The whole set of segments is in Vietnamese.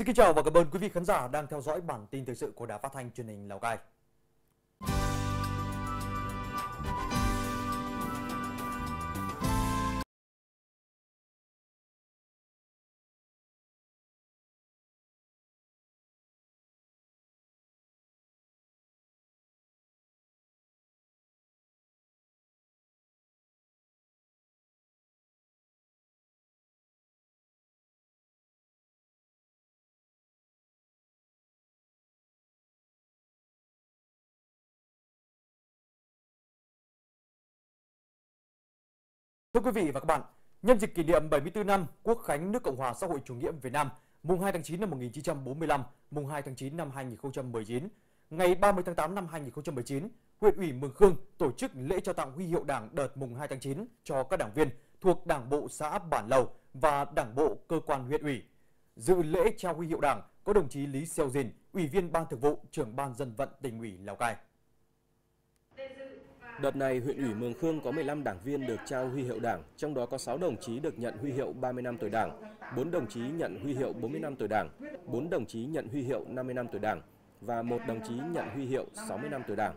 Xin kính chào và cảm ơn quý vị khán giả đang theo dõi bản tin thời sự của Đài Phát thanh Truyền hình Lào Cai. Thưa quý vị và các bạn, nhân dịp kỷ niệm 74 năm Quốc khánh nước Cộng hòa xã hội chủ nghĩa Việt Nam, mùng 2 tháng 9 năm 1945, mùng 2 tháng 9 năm 2019, ngày 30 tháng 8 năm 2019, huyện ủy Mường Khương tổ chức lễ trao tặng huy hiệu Đảng đợt mùng 2 tháng 9 cho các đảng viên thuộc Đảng bộ xã Bản Lầu và Đảng bộ cơ quan huyện ủy. Dự lễ trao huy hiệu Đảng có đồng chí Lý Xeo Dìn, Ủy viên Ban Thường vụ, Trưởng ban Dân vận tỉnh ủy Lào Cai. Đợt này, huyện ủy Mường Khương có 15 đảng viên được trao huy hiệu Đảng, trong đó có 6 đồng chí được nhận huy hiệu 30 năm tuổi Đảng, 4 đồng chí nhận huy hiệu 40 năm tuổi Đảng, 4 đồng chí nhận huy hiệu 50 năm tuổi Đảng và một đồng chí nhận huy hiệu 60 năm tuổi Đảng.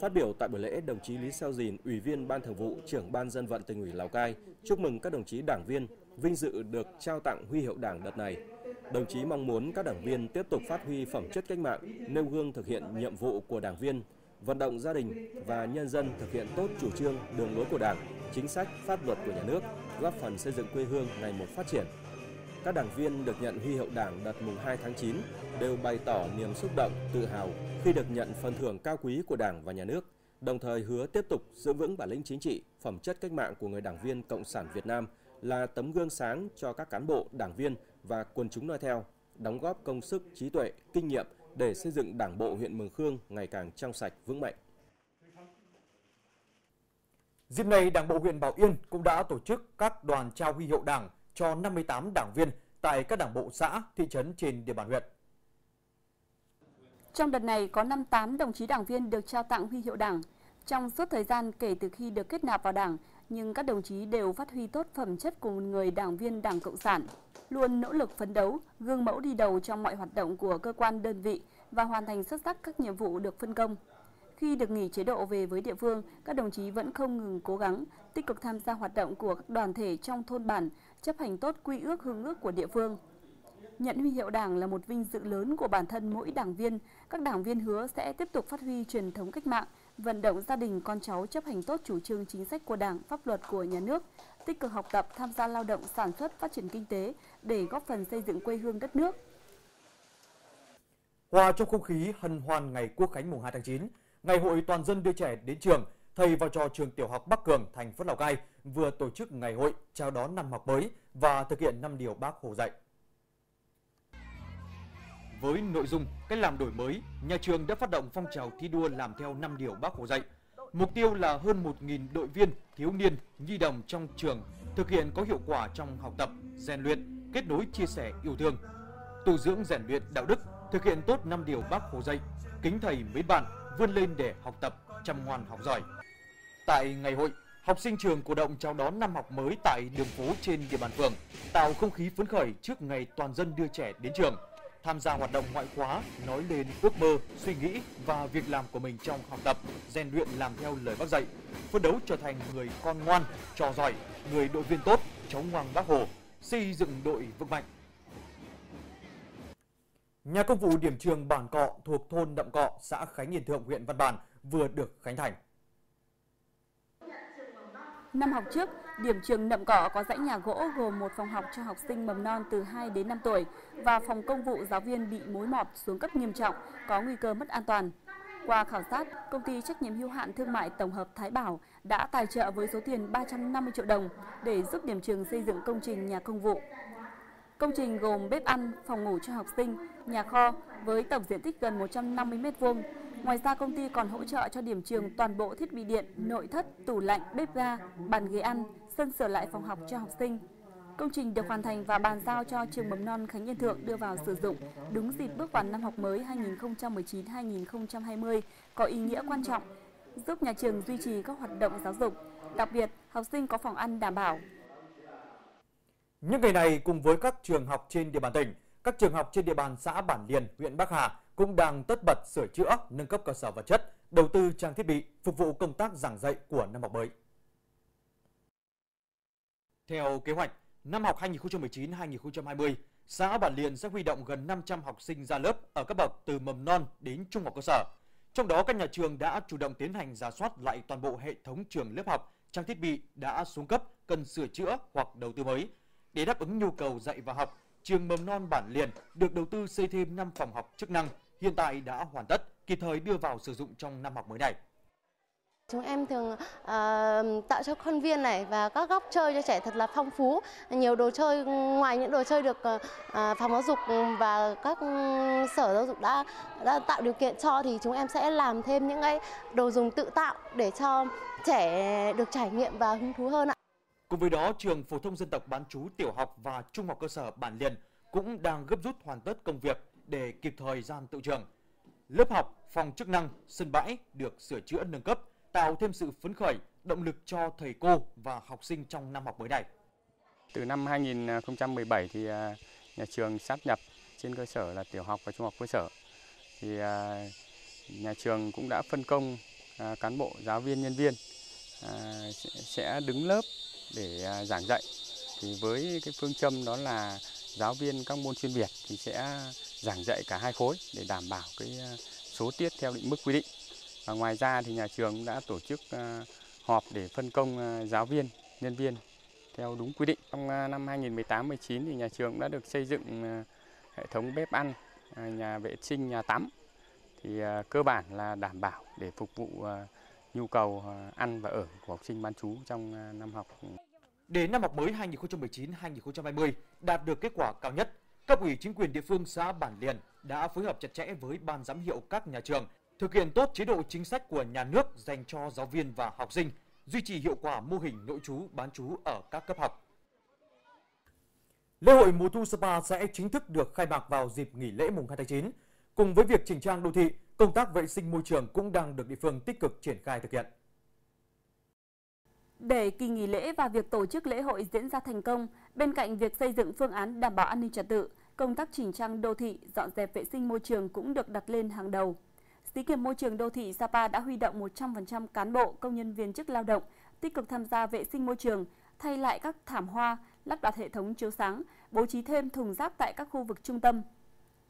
Phát biểu tại buổi lễ, đồng chí Lý Sao Dìn, Ủy viên Ban Thường vụ, Trưởng ban Dân vận tỉnh ủy Lào Cai, chúc mừng các đồng chí đảng viên vinh dự được trao tặng huy hiệu Đảng đợt này. Đồng chí mong muốn các đảng viên tiếp tục phát huy phẩm chất cách mạng, nêu gương thực hiện nhiệm vụ của đảng viên, vận động gia đình và nhân dân thực hiện tốt chủ trương, đường lối của Đảng, chính sách, pháp luật của nhà nước, góp phần xây dựng quê hương ngày một phát triển. Các đảng viên được nhận huy hiệu Đảng đợt mùng 2 tháng 9 đều bày tỏ niềm xúc động, tự hào khi được nhận phần thưởng cao quý của Đảng và nhà nước, đồng thời hứa tiếp tục giữ vững bản lĩnh chính trị, phẩm chất cách mạng của người đảng viên Cộng sản Việt Nam là tấm gương sáng cho các cán bộ, đảng viên và quần chúng noi theo, đóng góp công sức, trí tuệ, kinh nghiệm để xây dựng Đảng bộ huyện Mường Khương ngày càng trong sạch vững mạnh. Dịp này, Đảng bộ huyện Bảo Yên cũng đã tổ chức các đoàn trao huy hiệu Đảng cho 58 đảng viên tại các đảng bộ xã, thị trấn trên địa bàn huyện. Trong đợt này có 58 đồng chí đảng viên được trao tặng huy hiệu Đảng. Trong suốt thời gian kể từ khi được kết nạp vào Đảng, nhưng các đồng chí đều phát huy tốt phẩm chất của một người đảng viên Đảng Cộng sản, luôn nỗ lực phấn đấu, gương mẫu đi đầu trong mọi hoạt động của cơ quan đơn vị và hoàn thành xuất sắc các nhiệm vụ được phân công. Khi được nghỉ chế độ về với địa phương, các đồng chí vẫn không ngừng cố gắng, tích cực tham gia hoạt động của các đoàn thể trong thôn bản, chấp hành tốt quy ước hương ước của địa phương. Nhận huy hiệu Đảng là một vinh dự lớn của bản thân mỗi đảng viên. Các đảng viên hứa sẽ tiếp tục phát huy truyền thống cách mạng, vận động gia đình con cháu chấp hành tốt chủ trương chính sách của Đảng, pháp luật của nhà nước, tích cực học tập, tham gia lao động, sản xuất, phát triển kinh tế để góp phần xây dựng quê hương đất nước. Hòa trong không khí hân hoan ngày Quốc khánh mùng 2 tháng 9, Ngày hội toàn dân đưa trẻ đến trường, thầy và trò trường tiểu học Bắc Cường, thành phố Lào Cai vừa tổ chức ngày hội chào đón năm học mới và thực hiện năm điều Bác Hồ dạy. Với nội dung cách làm đổi mới, nhà trường đã phát động phong trào thi đua làm theo năm điều Bác Hồ dạy. Mục tiêu là hơn 1.000 đội viên, thiếu niên, nhi đồng trong trường thực hiện có hiệu quả trong học tập, rèn luyện, kết nối chia sẻ yêu thương, tu dưỡng rèn luyện đạo đức, thực hiện tốt năm điều Bác Hồ dạy, kính thầy mến bạn, vươn lên để học tập, chăm ngoan học giỏi. Tại ngày hội, học sinh trường cổ động chào đón năm học mới tại đường phố trên địa bàn phường, tạo không khí phấn khởi trước ngày toàn dân đưa trẻ đến trường. Tham gia hoạt động ngoại khóa, nói lên ước mơ, suy nghĩ và việc làm của mình trong học tập, rèn luyện làm theo lời bác dạy, phấn đấu trở thành người con ngoan, trò giỏi, người đội viên tốt, cháu ngoan bác Hồ, xây dựng đội vững mạnh. Nhà công vụ điểm trường Bản Cọ thuộc thôn đậm Cọ, xã Khánh Yên Thượng, huyện Văn Bàn vừa được khánh thành. Năm học trước, điểm trường Nậm cỏ có dãy nhà gỗ gồm một phòng học cho học sinh mầm non từ 2 đến 5 tuổi và phòng công vụ giáo viên bị mối mọt xuống cấp nghiêm trọng, có nguy cơ mất an toàn. Qua khảo sát, công ty trách nhiệm hữu hạn thương mại tổng hợp Thái Bảo đã tài trợ với số tiền 350 triệu đồng để giúp điểm trường xây dựng công trình nhà công vụ. Công trình gồm bếp ăn, phòng ngủ cho học sinh, nhà kho với tổng diện tích gần 150 m2. Ngoài ra công ty còn hỗ trợ cho điểm trường toàn bộ thiết bị điện, nội thất, tủ lạnh, bếp ga, bàn ghế ăn, sân sửa lại phòng học cho học sinh. Công trình được hoàn thành và bàn giao cho trường mầm non Khánh Yên Thượng đưa vào sử dụng đúng dịp bước vào năm học mới 2019-2020 có ý nghĩa quan trọng, giúp nhà trường duy trì các hoạt động giáo dục. Đặc biệt, học sinh có phòng ăn đảm bảo, những ngày này cùng với các trường học trên địa bàn tỉnh, các trường học trên địa bàn xã Bản Liền, huyện Bắc Hà cũng đang tất bật sửa chữa, nâng cấp cơ sở vật chất, đầu tư trang thiết bị phục vụ công tác giảng dạy của năm học mới. Theo kế hoạch, năm học 2019-2020, xã Bản Liền sẽ huy động gần 500 học sinh ra lớp ở các bậc từ mầm non đến trung học cơ sở. Trong đó, các nhà trường đã chủ động tiến hành giả soát lại toàn bộ hệ thống trường lớp học, trang thiết bị đã xuống cấp, cần sửa chữa hoặc đầu tư mới. Để đáp ứng nhu cầu dạy và học, trường mầm non Bản Liền được đầu tư xây thêm 5 phòng học chức năng, hiện tại đã hoàn tất, kịp thời đưa vào sử dụng trong năm học mới này. Chúng em thường uh, tạo cho khuôn viên này và các góc chơi cho trẻ thật là phong phú. Nhiều đồ chơi ngoài những đồ chơi được uh, phòng giáo dục và các sở giáo dục đã đã tạo điều kiện cho thì chúng em sẽ làm thêm những cái đồ dùng tự tạo để cho trẻ được trải nghiệm và hứng thú hơn ạ. Cùng với đó, trường phổ thông dân tộc bán chú tiểu học và trung học cơ sở Bản Liền cũng đang gấp rút hoàn tất công việc để kịp thời gian tự trường. Lớp học, phòng chức năng, sân bãi được sửa chữa nâng cấp, tạo thêm sự phấn khởi, động lực cho thầy cô và học sinh trong năm học mới này. Từ năm 2017 thì à, nhà trường sáp nhập trên cơ sở là tiểu học và trung học cơ sở. Thì à, nhà trường cũng đã phân công à, cán bộ, giáo viên, nhân viên sẽ đứng lớp để giảng dạy. Thì với cái phương châm đó là giáo viên các môn chuyên biệt thì sẽ giảng dạy cả hai khối để đảm bảo cái ờ, số tiết theo định mức quy định. Và ngoài ra thì nhà trường đã tổ chức ờ, họp để phân công ờ, giáo viên, nhân viên theo đúng quy định. Trong năm 2018-19 thì nhà trường đã được xây dựng hệ thống bếp ăn, nhà vệ sinh, nhà tắm. Thì cơ bản là đảm bảo để phục vụ nhu cầu ăn và ở của học sinh bán trú trong năm học. Đến năm học mới 2019-2020 đạt được kết quả cao nhất, cấp ủy chính quyền địa phương xã Bản Liền đã phối hợp chặt chẽ với ban giám hiệu các nhà trường thực hiện tốt chế độ chính sách của nhà nước dành cho giáo viên và học sinh, duy trì hiệu quả mô hình nội trú bán trú ở các cấp học. Lễ hội mùa thu Sapa sẽ chính thức được khai mạc vào dịp nghỉ lễ mùng 2 tháng 9. Cùng với việc chỉnh trang đô thị, công tác vệ sinh môi trường cũng đang được địa phương tích cực triển khai thực hiện. Để kỳ nghỉ lễ và việc tổ chức lễ hội diễn ra thành công, bên cạnh việc xây dựng phương án đảm bảo an ninh trật tự, công tác chỉnh trang đô thị, dọn dẹp vệ sinh môi trường cũng được đặt lên hàng đầu. Xí nghiệp môi trường đô thị Sapa đã huy động 100% cán bộ, công nhân viên chức lao động tích cực tham gia vệ sinh môi trường, thay lại các thảm hoa, lắp đặt hệ thống chiếu sáng, bố trí thêm thùng rác tại các khu vực trung tâm.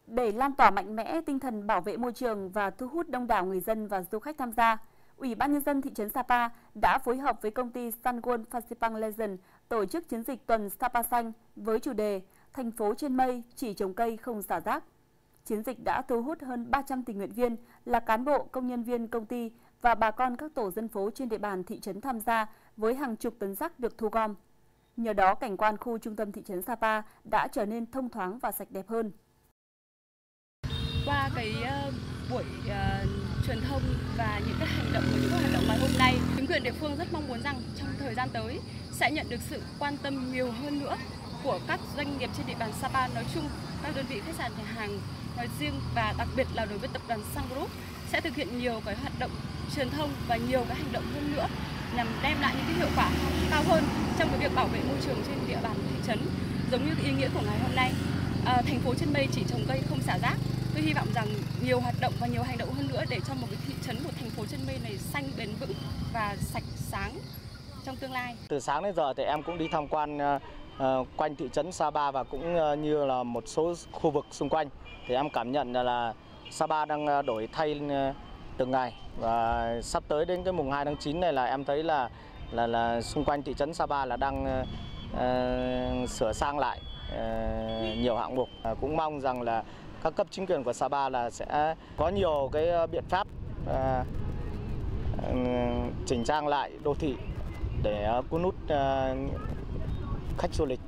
Để lan tỏa mạnh mẽ tinh thần bảo vệ môi trường và thu hút đông đảo người dân và du khách tham gia, Ủy ban nhân dân thị trấn Sapa đã phối hợp với công ty Sunworld Fasipang Legend tổ chức chiến dịch tuần Sapa xanh với chủ đề Thành phố trên mây chỉ trồng cây không xả rác. Chiến dịch đã thu hút hơn 300 tình nguyện viên là cán bộ, công nhân viên công ty và bà con các tổ dân phố trên địa bàn thị trấn tham gia với hàng chục tấn rác được thu gom. Nhờ đó, cảnh quan khu trung tâm thị trấn Sapa đã trở nên thông thoáng và sạch đẹp hơn. Qua cái uh, buổi uh, truyền thông và những cái hành động của những hoạt động ngày hôm nay, chính quyền địa phương rất mong muốn rằng trong thời gian tới sẽ nhận được sự quan tâm nhiều hơn nữa của các doanh nghiệp trên địa bàn Sapa nói chung, các đơn vị khách sạn nhà hàng nói riêng và đặc biệt là đối với tập đoàn Sun Group sẽ thực hiện nhiều cái hoạt động truyền thông và nhiều cái hành động hơn nữa nhằm đem lại những cái hiệu quả cao hơn trong cái việc bảo vệ môi trường trên địa bàn thị trấn. Giống như ý nghĩa của ngày hôm nay à, thành phố trên mây chỉ trồng cây không xả rác. Tôi hy vọng rằng nhiều hoạt động và nhiều hành động hơn nữa để cho một cái thị trấn của thành phố trên mây này xanh bền vững và sạch sáng trong tương lai. Từ sáng đến giờ thì em cũng đi tham quan à, Ờ, quanh thị trấn Sapa và cũng ờ, như là một số khu vực xung quanh thì em cảm nhận là, Sapa đang ờ, đổi thay từng ngày. Và sắp tới đến cái mùng 2 tháng 9 này là em thấy là là là xung quanh thị trấn Sapa là đang uh, sửa sang lại uh, nhiều hạng mục. Uh, cũng mong rằng là các cấp chính quyền của Sapa là sẽ có nhiều cái biện pháp uh, chỉnh trang lại đô thị để uh, cuốn hút uh, khách du lịch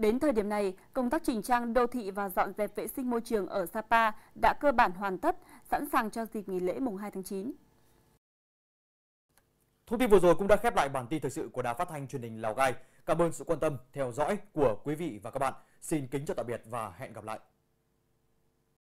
Đến thời điểm này, công tác chỉnh trang đô thị và dọn dẹp vệ sinh môi trường ở Sapa đã cơ bản hoàn tất, sẵn sàng cho dịp nghỉ lễ mùng 2 tháng 9. Thông tin vừa rồi cũng đã khép lại bản tin thời sự của Đài Phát thanh Truyền hình Lào Cai. Cảm ơn sự quan tâm theo dõi của quý vị và các bạn. Xin kính chào tạm biệt và hẹn gặp lại.